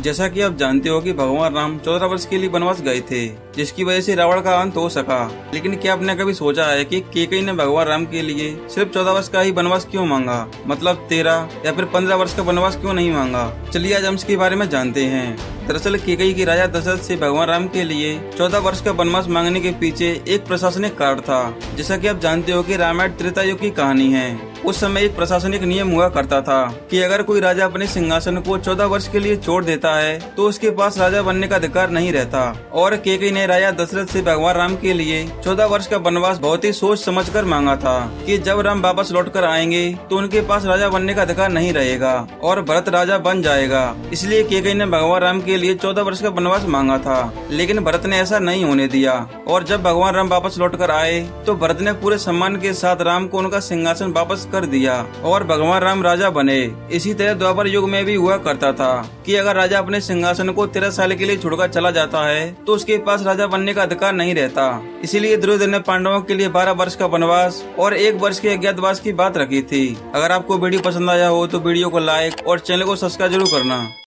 जैसा कि आप जानते हो कि भगवान राम चौदह वर्ष के लिए बनवास गए थे, जिसकी वजह से रावण का अंत हो सका। लेकिन क्या आपने कभी सोचा है कि केकई ने भगवान राम के लिए सिर्फ़ चौदह वर्ष का ही बनवास क्यों मांगा? मतलब तेरह या फिर पंद्रह वर्ष का बनवास क्यों नहीं मांगा? चलिए आज हम इसके बारे में जानते हैं। दरअसल केकई के राजा दशरथ से भगवान राम के लिए चौदह वर्ष का वनवास मांगने के पीछे एक प्रशासनिक कारण था, जैसा कि आप जानते हो कि रामायण त्रेता युग की कहानी है। उस समय एक प्रशासनिक नियम हुआ करता था कि अगर कोई राजा अपने सिंहासन को चौदह वर्ष के लिए छोड़ देता है तो उसके पास राजा बनने का अधिकार नहीं रहता। और केकई ने राजा दशरथ से भगवान राम के लिए चौदह वर्ष का वनवास बहुत ही सोच समझ कर मांगा था कि जब राम वापस लौट कर आएँगे तो उनके पास राजा बनने का अधिकार नहीं रहेगा और भरत राजा बन जाएगा। इसलिए केकई ने भगवान राम लिए चौदह वर्ष का वनवास मांगा था, लेकिन भरत ने ऐसा नहीं होने दिया। और जब भगवान राम वापस लौट कर आए तो भरत ने पूरे सम्मान के साथ राम को उनका सिंहासन वापस कर दिया और भगवान राम राजा बने। इसी तरह द्वापर युग में भी हुआ करता था कि अगर राजा अपने सिंहासन को तेरह साल के लिए छोड़कर चला जाता है तो उसके पास राजा बनने का अधिकार नहीं रहता। इसीलिए दुर्योधन ने पांडवों के लिए बारह वर्ष का वनवास और एक वर्ष के अज्ञातवास की बात रखी थी। अगर आपको वीडियो पसंद आया हो तो वीडियो को लाइक और चैनल को सब्सक्राइब ज़रूर करना।